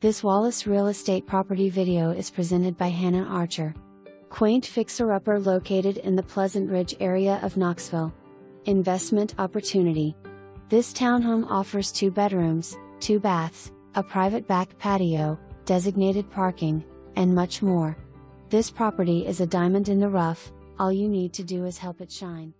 This Wallace real estate property video is presented by Hannah Archer. Quaint fixer-upper located in the Pleasant Ridge area of Knoxville. Investment opportunity. This townhome offers two bedrooms, two baths, a private back patio, designated parking, and much more. This property is a diamond in the rough, all you need to do is help it shine.